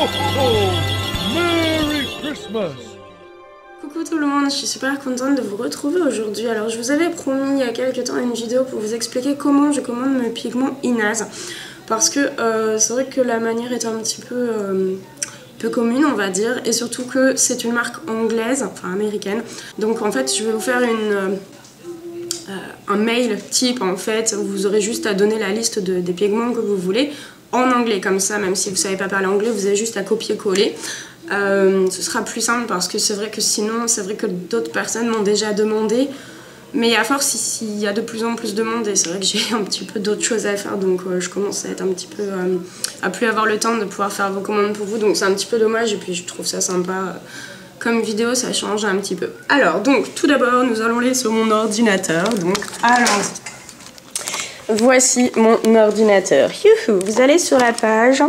Merry Christmas! Coucou tout le monde, je suis super contente de vous retrouver aujourd'hui. Alors je vous avais promis il y a quelques temps une vidéo pour vous expliquer comment je commande mes pigments Inaz. Parce que euh, c'est vrai que la manière est un petit peu, euh, peu commune on va dire. Et surtout que c'est une marque anglaise, enfin américaine. Donc en fait je vais vous faire une... Euh, un mail type en fait où vous aurez juste à donner la liste des pigments que vous voulez en anglais comme ça même si vous savez pas parler anglais vous avez juste à copier-coller euh, ce sera plus simple parce que c'est vrai que sinon, c'est vrai que d'autres personnes m'ont déjà demandé. Mais à force, s'il y a de plus en plus de monde, et c'est vrai que j'ai un petit peu d'autres choses à faire, donc euh, je commence à être un petit peu. Euh, à plus avoir le temps de pouvoir faire vos commandes pour vous, donc c'est un petit peu dommage, et puis je trouve ça sympa. Comme vidéo, ça change un petit peu. Alors, donc, tout d'abord, nous allons aller sur mon ordinateur, donc allons-y. Voici mon ordinateur. Youhou, vous allez sur la page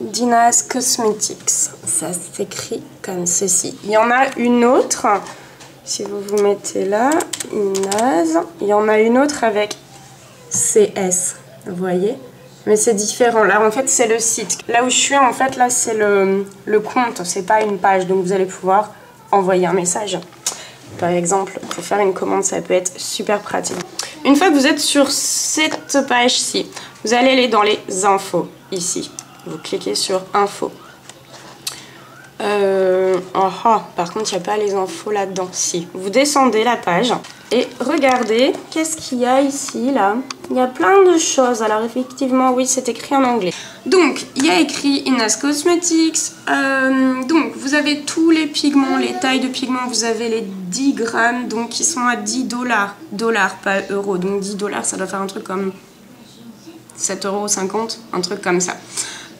Dina's Cosmetics. Ça s'écrit comme ceci. Il y en a une autre, si vous vous mettez là. Il y en a une autre avec CS, vous voyez mais c'est différent. Là, en fait, c'est le site. Là où je suis, en fait, là, c'est le, le compte. C'est pas une page. Donc, vous allez pouvoir envoyer un message. Par exemple, pour faire une commande, ça peut être super pratique. Une fois que vous êtes sur cette page-ci, vous allez aller dans les infos, ici vous cliquez sur info. Euh, par contre, il n'y a pas les infos là-dedans. Si. Vous descendez la page et regardez qu'est-ce qu'il y a ici, là? Il y a plein de choses. Alors, effectivement, oui, c'est écrit en anglais. Donc, il y a écrit Inas Cosmetics. Euh, donc, vous avez tous les pigments, les tailles de pigments. Vous avez les 10 grammes, donc qui sont à 10 dollars. Dollars, pas euros. Donc, 10 dollars, ça doit faire un truc comme 7,50 euros, un truc comme ça.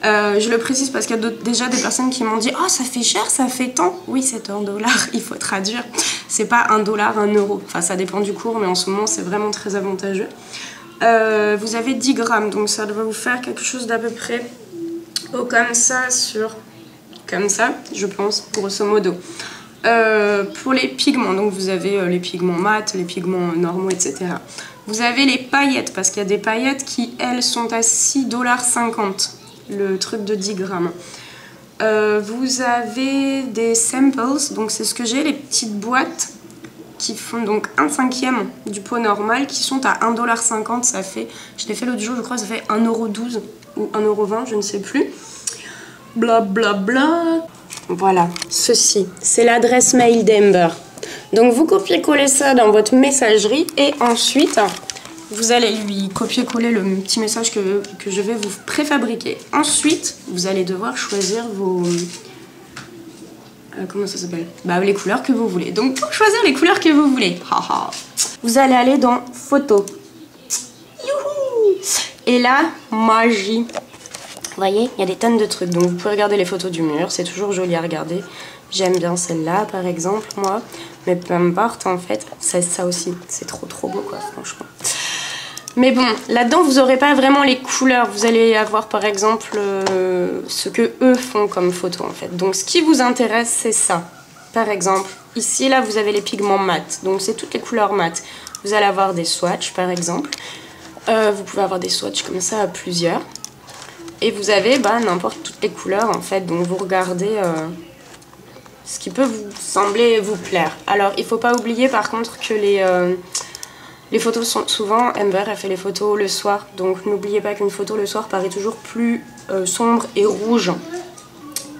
Euh, je le précise parce qu'il y a déjà des personnes qui m'ont dit Oh, ça fait cher, ça fait tant. Oui, c'est un dollar, il faut traduire. C'est pas un dollar, un euro. Enfin, ça dépend du cours, mais en ce moment, c'est vraiment très avantageux. Euh, vous avez 10 grammes, donc ça doit vous faire quelque chose d'à peu près comme ça sur. Comme ça, je pense, grosso modo. Euh, pour les pigments, donc vous avez les pigments mat, les pigments normaux, etc. Vous avez les paillettes, parce qu'il y a des paillettes qui, elles, sont à 6,50$ le truc de 10 grammes. Euh, vous avez des samples, donc c'est ce que j'ai, les petites boîtes qui font donc un cinquième du pot normal, qui sont à 1,50$, ça fait, je l'ai fait l'autre jour, je crois, ça fait 1,12€ ou 1,20€, je ne sais plus. Bla bla bla. Voilà, ceci, c'est l'adresse mail d'Ember. Donc vous copiez-collez ça dans votre messagerie et ensuite vous allez lui copier-coller le petit message que, je vais vous préfabriquer. Ensuite, vous allez devoir choisir vos... Euh, comment ça s'appelle? Bah les couleurs que vous voulez. Donc pour choisir les couleurs que vous voulez, vous allez aller dans photo. Youhou Et là, magie. Vous voyez, il y a des tonnes de trucs. Donc vous pouvez regarder les photos du mur, c'est toujours joli à regarder. J'aime bien celle-là par exemple, moi. Mais peu importe en fait, c'est ça aussi. C'est trop trop beau quoi, franchement. Mais bon, là-dedans, vous n'aurez pas vraiment les couleurs. Vous allez avoir, par exemple, euh, ce que eux font comme photo, en fait. Donc, ce qui vous intéresse, c'est ça. Par exemple, ici, là, vous avez les pigments mat. Donc, c'est toutes les couleurs mat. Vous allez avoir des swatchs, par exemple. Euh, vous pouvez avoir des swatchs comme ça à plusieurs. Et vous avez bah, n'importe toutes les couleurs, en fait. Donc, vous regardez... Euh, ce qui peut vous sembler vous plaire. Alors, il ne faut pas oublier, par contre, que les les photos sont souvent, Amber a fait les photos le soir, donc n'oubliez pas qu'une photo le soir paraît toujours plus euh, sombre et rouge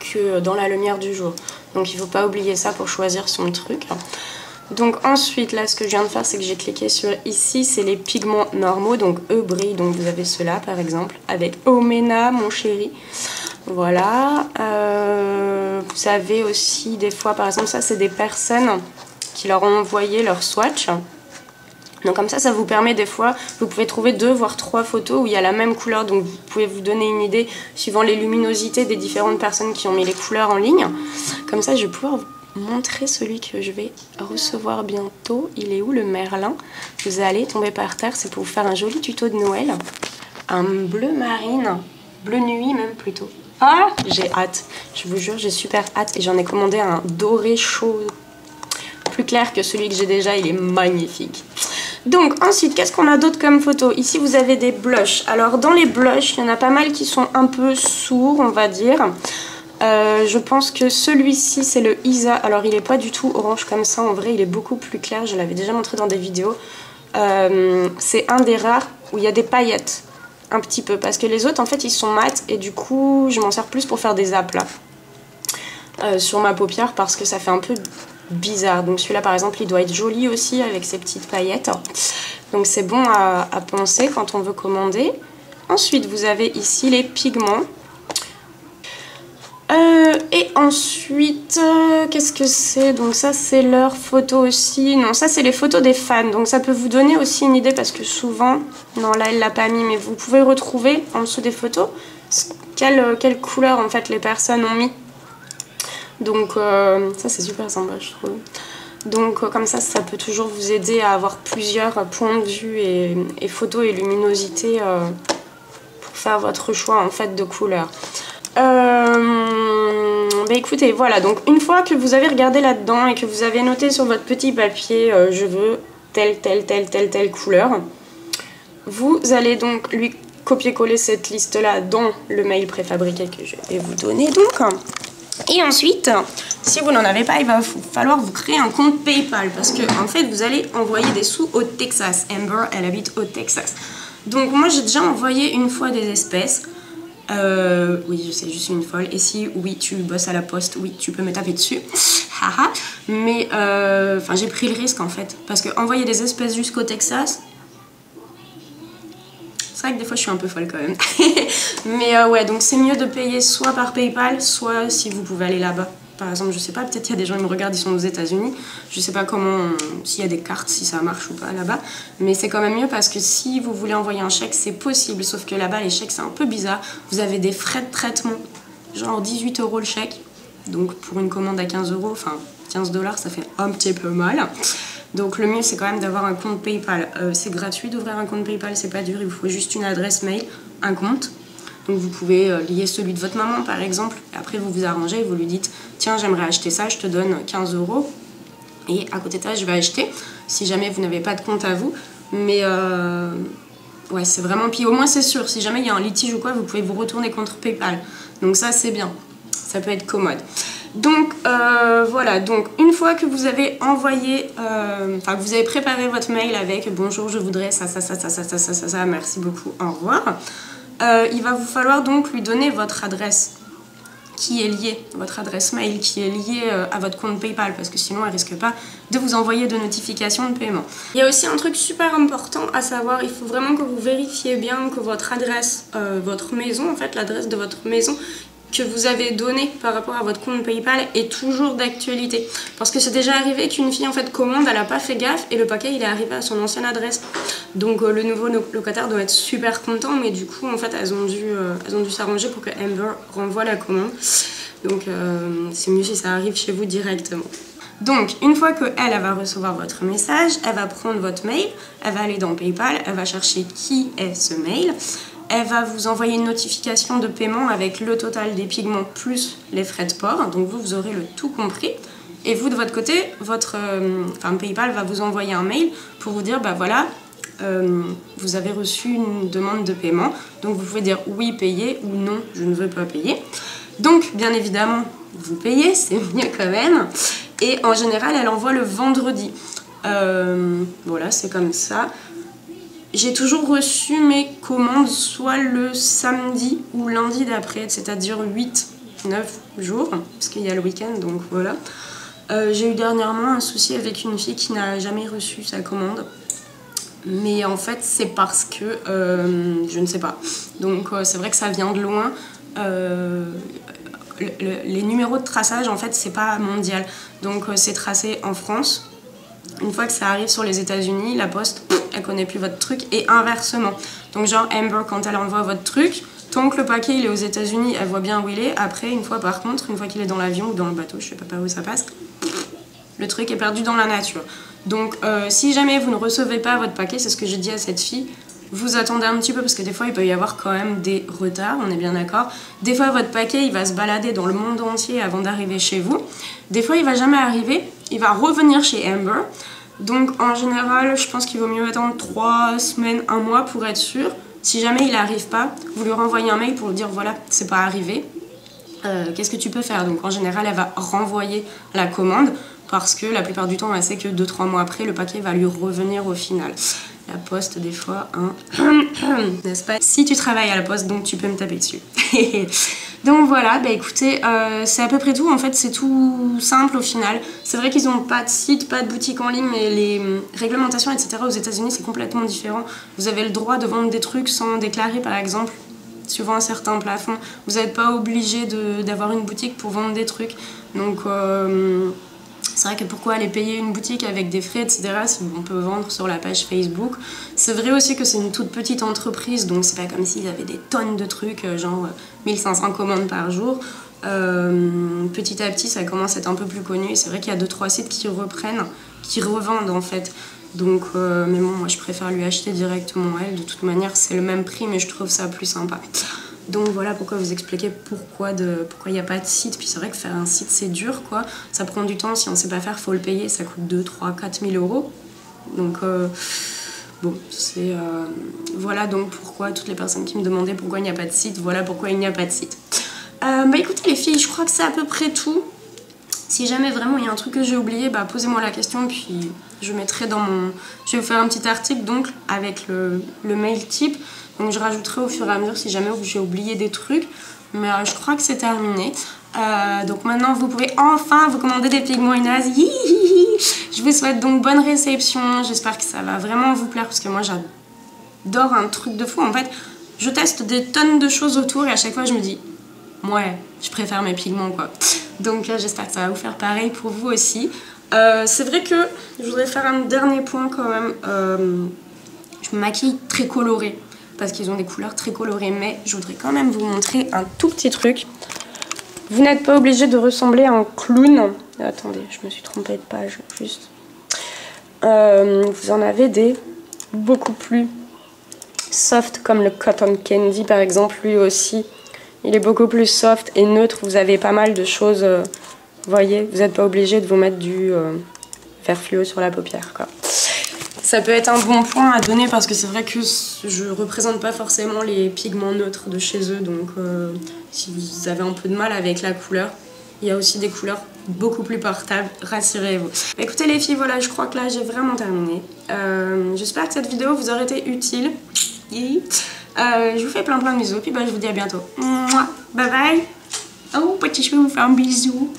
que dans la lumière du jour. Donc il ne faut pas oublier ça pour choisir son truc. Donc ensuite, là, ce que je viens de faire, c'est que j'ai cliqué sur ici, c'est les pigments normaux, donc eux donc vous avez cela par exemple, avec Omena, mon chéri. Voilà. Euh, vous avez aussi des fois, par exemple, ça c'est des personnes qui leur ont envoyé leur swatch. Donc comme ça, ça vous permet des fois, vous pouvez trouver deux voire trois photos où il y a la même couleur, donc vous pouvez vous donner une idée suivant les luminosités des différentes personnes qui ont mis les couleurs en ligne. Comme ça, je vais pouvoir vous montrer celui que je vais recevoir bientôt. Il est où le Merlin? Vous allez tomber par terre, c'est pour vous faire un joli tuto de Noël. Un bleu marine, bleu nuit même plutôt. Ah, j'ai hâte. Je vous jure, j'ai super hâte et j'en ai commandé un doré chaud plus clair que celui que j'ai déjà, il est magnifique. Donc ensuite, qu'est-ce qu'on a d'autre comme photo? Ici, vous avez des blushs. Alors dans les blushs, il y en a pas mal qui sont un peu sourds, on va dire. Euh, je pense que celui-ci, c'est le Isa. Alors il est pas du tout orange comme ça. En vrai, il est beaucoup plus clair. Je l'avais déjà montré dans des vidéos. Euh, c'est un des rares où il y a des paillettes. Un petit peu. Parce que les autres, en fait, ils sont mat. Et du coup, je m'en sers plus pour faire des aplats. Euh, sur ma paupière parce que ça fait un peu bizarre. Donc celui-là par exemple il doit être joli aussi avec ses petites paillettes. Donc c'est bon à, penser quand on veut commander. Ensuite vous avez ici les pigments. Euh, et ensuite, euh, qu'est-ce que c'est? Donc ça c'est leur photo aussi. Non, ça c'est les photos des fans. Donc ça peut vous donner aussi une idée parce que souvent, non là elle l'a pas mis, mais vous pouvez retrouver en dessous des photos quelle, quelle couleur en fait les personnes ont mis donc euh, ça c'est super sympa je trouve. Donc euh, comme ça, ça peut toujours vous aider à avoir plusieurs points de vue et, photos et luminosité euh, pour faire votre choix en fait de couleurs. bah écoutez, voilà, donc une fois que vous avez regardé là-dedans et que vous avez noté sur votre petit papier je veux telle, telle, telle, telle, telle couleur, vous allez donc lui copier-coller cette liste-là dans le mail préfabriqué que je vais vous donner donc. Et ensuite, si vous n'en avez pas, il va falloir vous créer un compte PayPal parce que en fait, vous allez envoyer des sous au Texas. Amber, elle habite au Texas. Donc moi, j'ai déjà envoyé une fois des espèces. Euh, oui, je sais, je suis une folle. Et si, oui, tu bosses à la poste, oui, tu peux me taper dessus. Mais, euh, enfin, j'ai pris le risque en fait. Parce que envoyer des espèces jusqu'au Texas, que des fois je suis un peu folle quand même. Mais euh, ouais, donc c'est mieux de payer soit par PayPal, soit si vous pouvez aller là-bas. Par exemple, je sais pas, peut-être qu'il y a des gens qui me regardent, ils sont aux États-Unis. Je sais pas comment, s'il y a des cartes, si ça marche ou pas là-bas. Mais c'est quand même mieux parce que si vous voulez envoyer un chèque, c'est possible. Sauf que là-bas, les chèques, c'est un peu bizarre. Vous avez des frais de traitement, genre 18 euros le chèque. Donc pour une commande à 15 euros, enfin 15 dollars, ça fait un petit peu mal. Donc le mieux c'est quand même d'avoir un compte PayPal. Euh, c'est gratuit d'ouvrir un compte PayPal, c'est pas dur, il vous faut juste une adresse mail, un compte. Donc vous pouvez euh, lier celui de votre maman par exemple, après vous vous arrangez, vous lui dites tiens j'aimerais acheter ça, je te donne 15 euros. Et à côté de ça je vais acheter, si jamais vous n'avez pas de compte à vous. Mais euh, ouais c'est vraiment, puis au moins c'est sûr, si jamais il y a un litige ou quoi, vous pouvez vous retourner contre PayPal. Donc ça c'est bien, ça peut être commode. Donc euh, voilà, donc une fois que vous avez envoyé, euh, enfin que vous avez préparé votre mail avec bonjour je voudrais ça, ça, ça, ça, ça, ça, ça, ça, ça merci beaucoup, au revoir. Euh, il va vous falloir donc lui donner votre adresse qui est liée, votre adresse mail qui est liée à votre compte PayPal parce que sinon elle risque pas de vous envoyer de notifications de paiement. Il y a aussi un truc super important à savoir, il faut vraiment que vous vérifiez bien que votre adresse, votre maison en fait, l'adresse de votre maison que vous avez donné par rapport à votre compte PayPal est toujours d'actualité. Parce que c'est déjà arrivé qu'une fille en fait commande, elle n'a pas fait gaffe et le paquet il est arrivé à son ancienne adresse. Donc euh, le nouveau locataire doit être super content, mais du coup en fait elles ont dû, euh, elles ont dû s'arranger pour que Amber renvoie la commande. Donc euh, c'est mieux si ça arrive chez vous directement. Donc, une fois qu'elle elle va recevoir votre message, elle va prendre votre mail, elle va aller dans PayPal, elle va chercher qui est ce mail, elle va vous envoyer une notification de paiement avec le total des pigments plus les frais de port. Donc vous, vous aurez le tout compris. Et vous, de votre côté, votre euh, enfin, PayPal va vous envoyer un mail pour vous dire, bah voilà, euh, vous avez reçu une demande de paiement. Donc vous pouvez dire oui, payer ou non, je ne veux pas payer. Donc, bien évidemment, vous payez, c'est mieux quand même. Et en général, elle envoie le vendredi. Euh, voilà, c'est comme ça j'ai toujours reçu mes commandes soit le samedi ou lundi d'après, c'est-à-dire 8, 9 jours, parce qu'il y a le week-end, donc voilà. Euh, j'ai eu dernièrement un souci avec une fille qui n'a jamais reçu sa commande. Mais en fait, c'est parce que euh, je ne sais pas. Donc, euh, c'est vrai que ça vient de loin. les numéros de traçage, en fait, c'est pas mondial. Donc, c'est tracé en France. Une fois que ça arrive sur les États-Unis, la poste elle connaît plus votre truc et inversement. Donc genre Amber quand elle envoie votre truc, tant que le paquet il est aux États-Unis, elle voit bien où il est. Après, une fois par contre, une fois qu'il est dans l'avion ou dans le bateau, je sais pas par où ça passe, le truc est perdu dans la nature. Donc euh, si jamais vous ne recevez pas votre paquet, c'est ce que j'ai dit à cette fille, vous attendez un petit peu parce que des fois il peut y avoir quand même des retards, on est bien d'accord. Des fois votre paquet il va se balader dans le monde entier avant d'arriver chez vous. Des fois il va jamais arriver, il va revenir chez Amber. Donc en général, je pense qu'il vaut mieux attendre 3 semaines, 1 mois pour être sûr. Si jamais il n'arrive pas, vous lui renvoyez un mail pour lui dire voilà, c'est pas arrivé. Euh, qu'est-ce que tu peux faire? Donc en général, elle va renvoyer la commande parce que la plupart du temps, elle sait que 2-3 mois après, le paquet va lui revenir au final. La poste, des fois, hein, n'est-ce pas? Si tu travailles à la poste, donc tu peux me taper dessus. donc voilà, bah écoutez, euh, c'est à peu près tout. En fait, c'est tout simple au final. C'est vrai qu'ils n'ont pas de site, pas de boutique en ligne, mais les hum, réglementations, etc. aux États-Unis, c'est complètement différent. Vous avez le droit de vendre des trucs sans déclarer, par exemple suivant un certain plafond. Vous n'êtes pas obligé d'avoir une boutique pour vendre des trucs. Donc, euh, c'est vrai que pourquoi aller payer une boutique avec des frais, etc., si on peut vendre sur la page Facebook? C'est vrai aussi que c'est une toute petite entreprise, donc c'est pas comme s'ils avaient des tonnes de trucs, euh, genre 1500 euh, commandes par jour. Euh, petit à petit, ça commence à être un peu plus connu. Et c'est vrai qu'il y a 2-3 sites qui reprennent, qui revendent en fait. Donc, mais bon, moi je préfère lui acheter directement elle. De toute manière, c'est le même prix, mais je trouve ça plus sympa. Donc voilà pourquoi vous expliquez pourquoi pourquoi il n'y a pas de site. Puis c'est vrai que faire un site c'est dur quoi. Ça prend du temps, si on ne sait pas faire, faut le payer, ça coûte 2, 3, 4 000 euros. Donc euh, c'est euh, voilà donc pourquoi toutes les personnes qui me demandaient pourquoi il n'y a pas de site, voilà pourquoi il n'y a pas de site. Euh, bah écoutez les filles, je crois que c'est à peu près tout. Si jamais vraiment il y a un truc que j'ai oublié, bah posez-moi la question puis je mettrai dans mon... Je vais vous faire un petit article donc avec le, mail type. Donc je rajouterai au fur et à mesure si jamais j'ai oublié des trucs. Mais euh, je crois que c'est terminé. Donc maintenant vous pouvez enfin vous commander des pigments Inaz. Je vous souhaite donc bonne réception. J'espère que ça va vraiment vous plaire parce que moi j'adore un truc de fou. En fait, je teste des tonnes de choses autour et à chaque fois je me dis ouais, je préfère mes pigments quoi. Donc là j'espère que ça va vous faire pareil pour vous aussi. Euh, c'est vrai que je voudrais faire un dernier point quand même. je me maquille très coloré parce qu'ils ont des couleurs très colorées. Mais je voudrais quand même vous montrer un tout petit truc. Vous n'êtes pas obligé de ressembler à un clown. Attendez, je me suis trompée de page, juste. Euh, vous en avez des beaucoup plus soft, comme le Cotton Candy par exemple, lui aussi. Il est beaucoup plus soft et neutre. Vous avez pas mal de choses. Euh, vous voyez, vous n'êtes pas obligé de vous mettre du euh, vert fluo sur la paupière. Quoi ça peut être un bon point à donner parce que c'est vrai que je représente pas forcément les pigments neutres de chez eux donc euh, si vous avez un peu de mal avec la couleur il y a aussi des couleurs beaucoup plus portables, rassurez-vous. Écoutez les filles, voilà, je crois que là j'ai vraiment terminé. Euh, j'espère que cette vidéo vous aurait été utile. Euh, je vous fais plein plein de bisous, puis bah, je vous dis à bientôt. Bye bye Oh, petit, vais vous faire un bisou.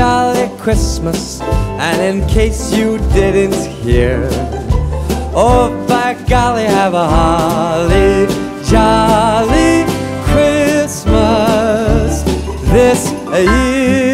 jolly Christmas. And in case you didn't hear, oh by golly, have a holly jolly Christmas this year.